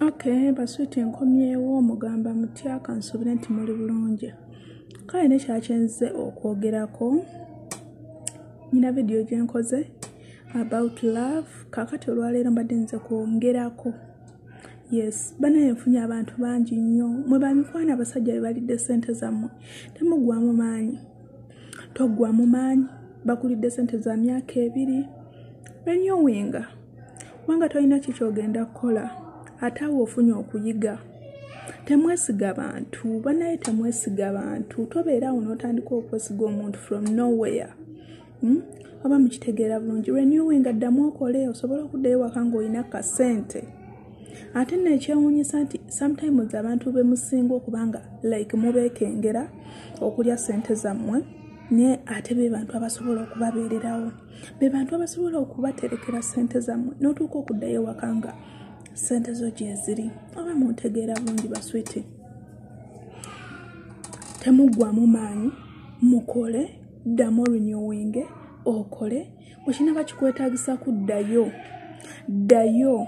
Okay, baswiti nkomyewo mugamba mutya kansubire nti muli bulungi. Kale nekyakyenze okwogerako nyina vidiyo gyenkoze about love. Kakati olwaleero mbadde nze kwongerako. Yes banaye nfunye abantu bangi nnyo. Mwe bamikwana abasajja bebalidde sente zammwe temugwamu maanyi. Toggwamu maanyi bakulidde sente za myaka ebiri. Benyowinga kubanga tolina ki kyogenda kukola ate awo ofunye okuyiga. Temwesiga bantu banaye temwesiga bantu tobeera awo n'otandika okwesiga omuntu from nowhere. Hmm? oba mukitegeera bulungi? Renewing addamu okole osobole okuddayo waka ng'olina kasente. Ate nno ekyewuunyisa nti sometimes abantu bemusinga okubanga like mubeekengera okulya sente zammwe naye ate be bantu abasobola okubabeererawo. Be bantu abasobola okubaterekera sente zammwe n'otuuka okuddayo waka nga sente zo gyeziri oba muntegeera bulungi baswiti temuggwamu maanyi mukole ddamu renewing okole. Bwekinaba kikwetagisa kuddayo ddayo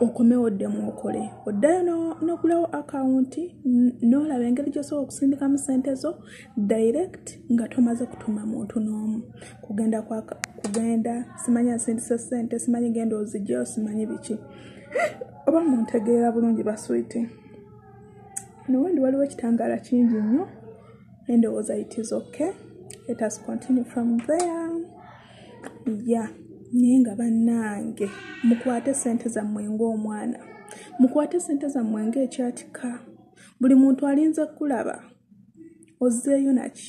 okomewo ddemu okole oddayo n'ogulawo akawunti n'olaba engeri gyosobola okusindikamu sente zo direct nga tomaze kutuma muntu n'omu. Kugenda kugenda simanyi asindisa sente simanyi genda ozijjayo simanyi biki. Oba muntegeera bulungi baswiti nowendi waliwo ekitangaala kingi nnyo endowooza it is okay. Let us continue from there. Ya yeah. Naye nga bannange mukwate sente zammwe ng'omwana. Mukwate sente zammwe ng'ekyatika. Buli muntu alinza kulaba ozzeeyo naki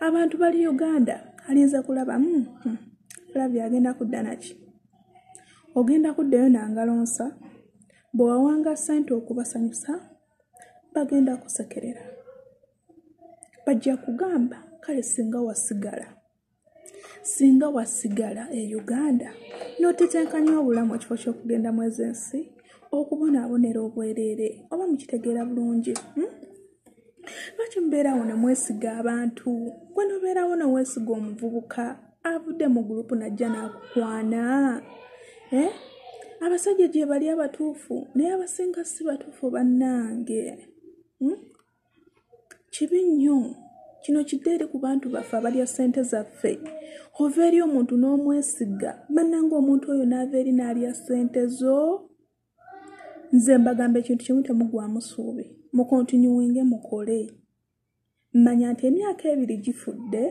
abantu bali uganda alinza kulaba mm -hmm. labi agenda kudda naki ogenda kuddayo nangalonsa bwe wawanga sente okubasanyusa bagenda kusekerera. Bajja kugamba kale singa wasigala singa wasigala e uganda n'otetenkanya obulamu ekifo ky'okugenda mu ezo ensi okubonaabonera obwereere oba mukitegeera bulungi hmm? lwaki mubeerawo ne mwesiga abantu gwe nobeerawo ne weesiga omuvubuka avudde mu gurupu najja n'akukwana eh? abasajja gye bali abatuufu naye abasinga si batuufu bannange hmm? kibi nnyo kino kidde eri ku bantu baffe abalya ssente zaffe. Ova eri omuntu n'omwesiga bannanga omuntu oyo n'ava eri n'alya ssente zo. Nze mbagamba ekintu kimu temugwamu suubi mukontinuwinge mukole. Mmanya nti emyaka ebiri gifudde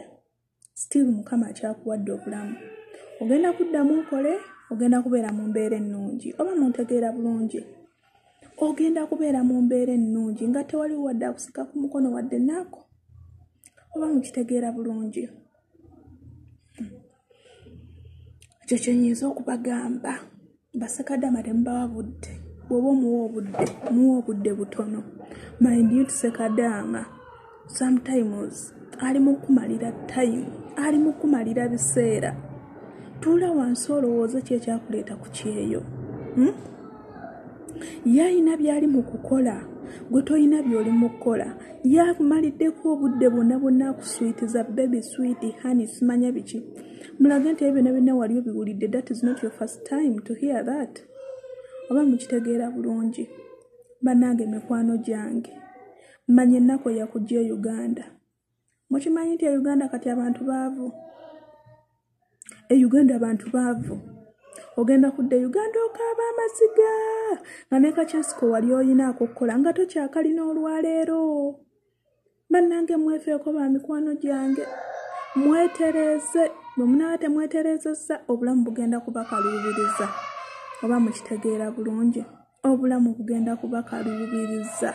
still mukama akyakuwadde obulamu. Ogenda kuddamu okole ogenda kubeera mu mbeera ennungi oba muntegeera bulungi? Ogenda kubeera mu mbeera ennungi nga tewaliwo wadde akusika ku mukono wadde naako oba mukitegeera bulungi. Ekyo kyenyinza okubagamba basekadama temubawa budde bw'oba omuwa obudde muwa obudde butono. Mind you sekadaama sometimes ali mu kumalira time ali mu kumalira biseera. Tuula wansi olowooza ki ekyakuleeta ku kyeyo. Hmm? ye ayina by'ali mu kukola gwe toyina by'oli mu kukola ye amaliddeko obudde bwonna bwonna akuswitiza baby sweet hani simanya biki? Mulage nti ebyo byonna wali obiwulidde that is not your first time to hear that. Oba mukitegeera bulungi? Bannange mikwano gyange. Manya ennaku eyakujja e uganda. Mukimanyi nti e uganda kati abantu baavu? E uganda abantu baavu ogenda kudda e uganda okaaba amaziga nga ne kakyasiko wali oyinaako okukola nga tokyakalina olwaleero. Bannange mwefeeko ba mikwano gyange. Mwetereeze bwe munaaba temweterezezza obulamu bugenda kubakaluubiriza oba mukitegeera bulungi obulamu bugenda kubakaluubiriza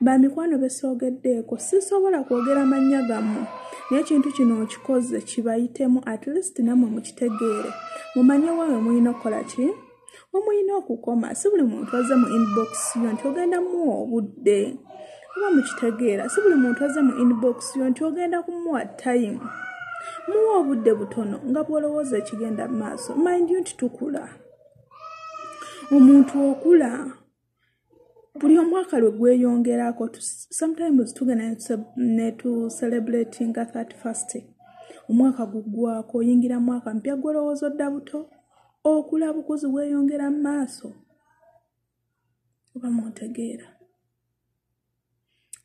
bamikwano besoogeddeeko sisobola kwogera mannya gammwe naye ekintu kino okikoze kibayitemu at least nammwe mukitegeere mumanye waawe mulina okukola ki? Omulina okukoma. Si buli muntu aze mu inbox yo nti ogenda muwa obudde. Oba mukitegeera si buli muntu aze mu inbox yo nti ogenda kumuwa time. Muwa obudde butono nga bwolowooza ekigenda mu maaso. Mind you nti tukula. Omuntu okula buli omwaka lwe gweyongerako. Sometimes tugenda netu nga 31st omwaka guggwako oyingira mwaka mpya gwolowooza odda buto okula bukuzi bweyongera mu maaso oba muntegeera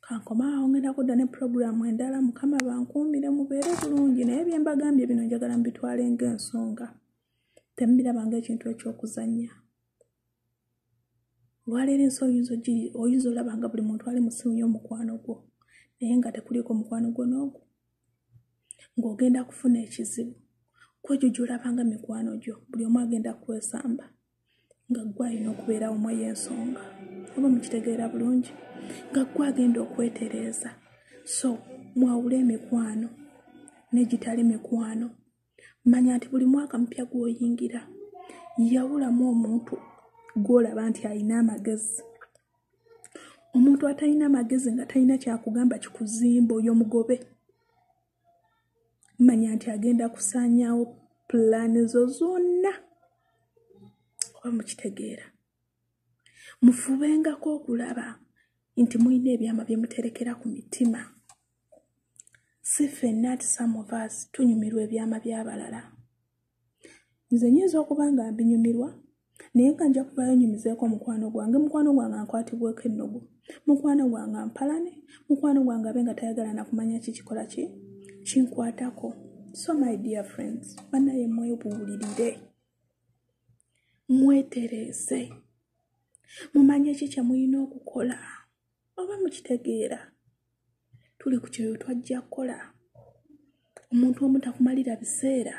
kankomaawo ngenda kudda ne puroguramu endala mukama bankuumire mubeere bulungi naye byembagambye bino njagala mubitwale ng'ensonga. Temubiraba ngaekintu ekyokuzannya. Olwaleero ensi oyinza olaba nga buli muntu ali musimu y'omukwano gwo naye nga tekuliiko mukwano gwo n'ogwo ng'ogenda kufuna ekizibu kwegyo gy'olabanga mikwano gyo buli omu agenda kwesamba nga ggwe alina okubeerawo mu y'ensonga oba mukitegeera bulungi nga ggwe agenda okwetereeza. So mwawule emikwano n'egitali mikwano. Manya nti buli mwaka mupya gw'oyingira yawulamu omuntu gw'olaba nti alina amagezi. Omuntu atalina magezi nga talina kyakugamba kikuzimba oyo mugobe manya nti agenda kusaanyawo pulaani zo zonna. Oba mukitegeera. Mufubengako okulaba nti mulina ebyama bye muterekera ku mitima. Si ffenna ati samovas tunyumirwa ebyama by'abalala. Nze nyinza okuba nga mbinyumirwa naye nga nja kubayo nyumizeeko mukwano gwange. Mukwano gwange ankwatibweko ennogu mukwano gwange ampalane. Mukwano gwange abe nga tayagala nakumanya kikikola ki kinkwatako so my dear friends banaye mwebuulirire mwetereeze mumanye ki kye mulina okukola oba mukitegeera tuli ku kyoyo twajja kukola. Omuntu omu takumalira biseera.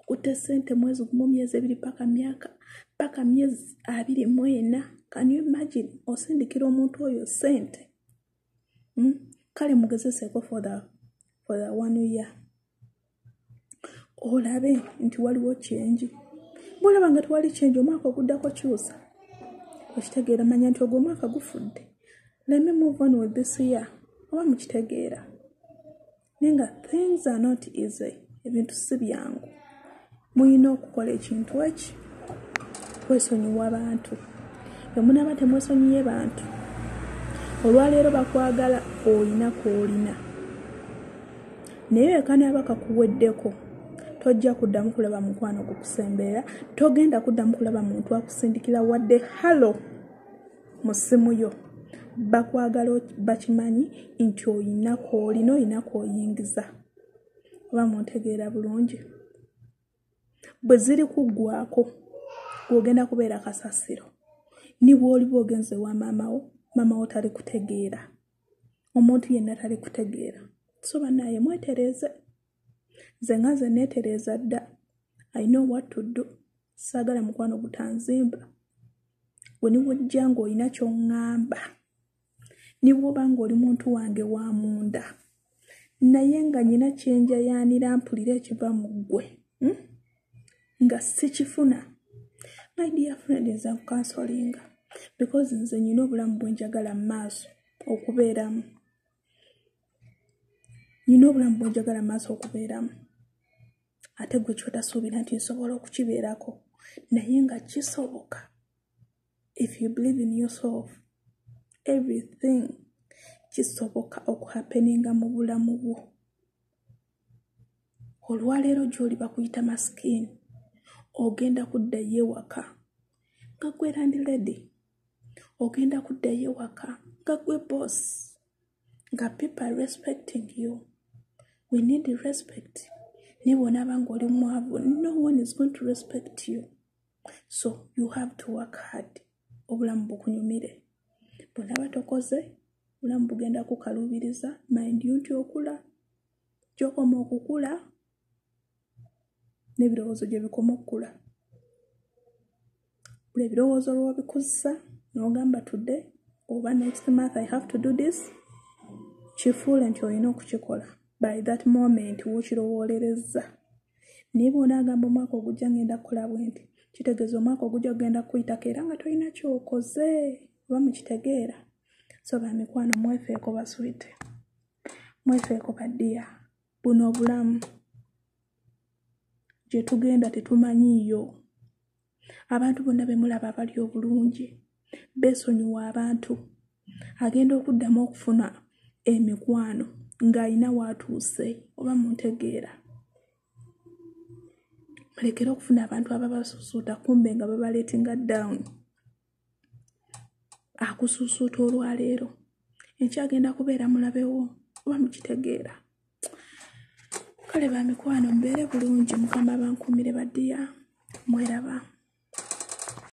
Okutta sente mwezi gumu myezi ebiri paka myaka paka myezi abiri mu ena. Can you imagine osindikira omuntu oyo sente hmm? kale mugezeseeko for the, year. Olabe nti waliwo kyenji bwolaba nga tewali kyenji omwaka oguddako kyusa okitegeera manya nti ogwo omwaka gufudde. Lemme move on with this year. Oba mukitegeera. Naye nga things are not easy. Ebintu si byangu. Mulina okukola ekintu eki kwesonyiwa bantu. Emunaba temwesonyiye bantu. Olwaleero bakwagala olina kwolina naye ekanaaba kakuweddeko tojja kuddamu kulaba mukwano gukusembeera togenda kuddamu kulaba muntu akusindikira wadde halo mu ssimu yo. Bakwagala bakimanyi nti olina kwolina olina kwoyingiza oba muntegeera bulungi. Bwe ziri kuggwako gweogenda kubeera kasasiro ni bwoliba ogenze wa maamawo maamawo tali kutegeera omuntu yenna tali kutegeera so banaye mwetereeze nze nga nze neetereeza dda. I know what to do. Saagala mukwano gutanzimba. Gwe niwojja ng'olina ky'oŋŋamba. Ni bw'oba ng'oli muntu wange wa munda. Naye nga nyina kyenjayaanira mpulira ekiva mu ggwe hmm? nga sikifuna. My dear friend nze nkukansolinga because nze nyina obulamu bwenjagala mu maaso okubeeramu nyina obulamu bwenjagala mu maaso okubeeramu. Ate gwe kyotasuubira nti nsobola okukibeerako naye nga kisoboka. If you believe in yourself everything kisoboka okuhappeninga mu bulamu bwo. Olwaleero gy'oli bakuyita masikini ogenda kuddayo ewaka nga gwe landiredi ogenda kuddayo ewaka nga gwe boss nga people respecting you we need respect. Naye bw'onaaba ng'oli mwavu. No one is going to respect you. So you have to work hard. Obulamu bukunyumire bw'onaaba tokoze obulamu bugenda kukalubiriza. Mind you nti okula. Gy'okoma okukula n'ebirowoozo gye bikoma okukula. Buli ebirowoozo lw'obikuzisa n'ogamba tudde oba next month i have to do this kifuule nti olina okukikola by that moment wokirowoolereza naye bw'onaagamba omwaka ogujja ngenda kukola bwe nti kitegeeza omwaka ogujja ogenda kuyitako era nga tolina kyokoze oba mukitegeera so bamikwano mwefeeko baswite. Mwefeeko baddiya. Buno obulamu. Gye tugenda tetumanyiiyo. Abantu bonna be mulaba abali obulungi. Beesonyiwa abantu. Agenda okuddamu okufuna emikwano ng'alina waatuuse oba muntegeera. Balekere okufuna abantu ababasuusuuta kumbe nga babaleetinga down. Akusuusuuta olwaleero. Enkyagenda kubeera mulabewo oba mukitegeera? Kale bamikwano mubeere bulungi mukama bankumire baddiya mweraba